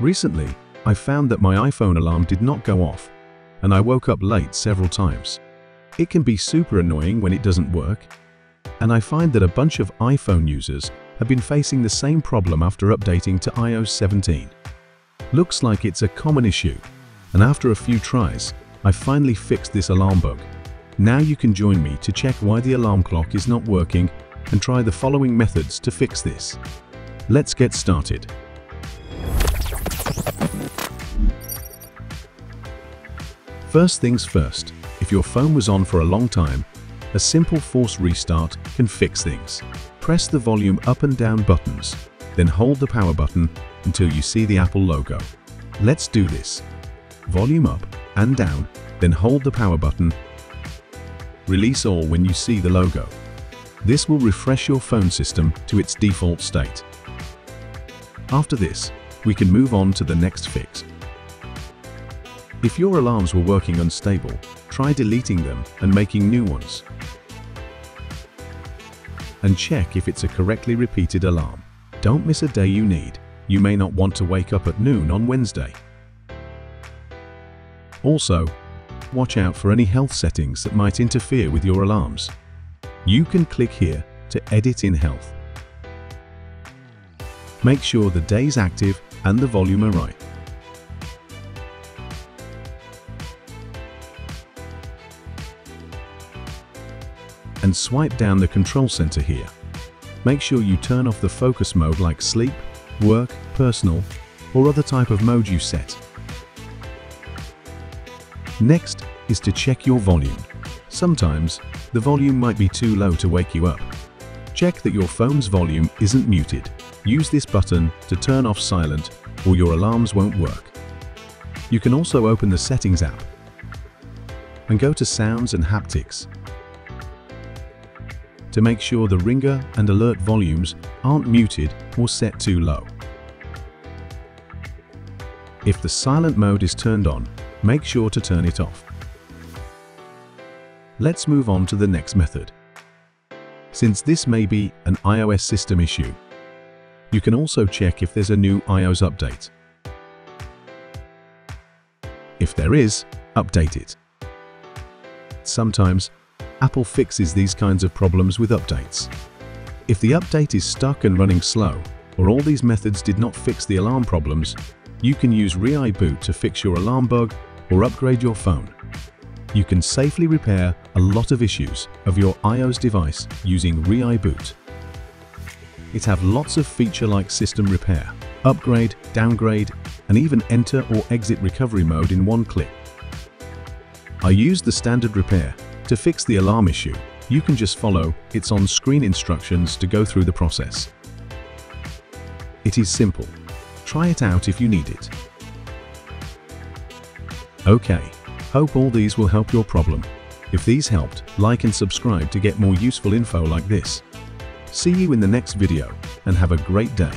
Recently, I found that my iPhone alarm did not go off, and I woke up late several times. It can be super annoying when it doesn't work, and I find that a bunch of iPhone users have been facing the same problem after updating to iOS 17. Looks like it's a common issue, and after a few tries, I finally fixed this alarm bug. Now you can join me to check why the alarm clock is not working and try the following methods to fix this. Let's get started. First things first, if your phone was on for a long time, a simple force restart can fix things. Press the volume up and down buttons, then hold the power button until you see the Apple logo. Let's do this. Volume up and down, then hold the power button. Release all when you see the logo. This will refresh your phone system to its default state. After this, we can move on to the next fix. If your alarms were working unstable, try deleting them and making new ones. And check if it's a correctly repeated alarm. Don't miss a day you need. You may not want to wake up at noon on Wednesday. Also, watch out for any health settings that might interfere with your alarms. You can click here to edit in health. Make sure the day's active and the volume are right. And swipe down the control center here. Make sure you turn off the focus mode like sleep, work, personal, or other type of mode you set. Next is to check your volume. Sometimes, the volume might be too low to wake you up. Check that your phone's volume isn't muted. Use this button to turn off silent or your alarms won't work. You can also open the Settings app and go to Sounds and Haptics to make sure the ringer and alert volumes aren't muted or set too low. If the silent mode is turned on, make sure to turn it off. Let's move on to the next method. Since this may be an iOS system issue, you can also check if there's a new iOS update. If there is, update it. Sometimes Apple fixes these kinds of problems with updates. If the update is stuck and running slow, or all these methods did not fix the alarm problems, you can use ReiBoot to fix your alarm bug or upgrade your phone. You can safely repair a lot of issues of your iOS device using ReiBoot. It have lots of feature like system repair, upgrade, downgrade, and even enter or exit recovery mode in one click. I used the standard repair to fix the alarm issue, you can just follow its on-screen instructions to go through the process. It is simple. Try it out if you need it. Okay, hope all these will help your problem. If these helped, like and subscribe to get more useful info like this. See you in the next video and have a great day.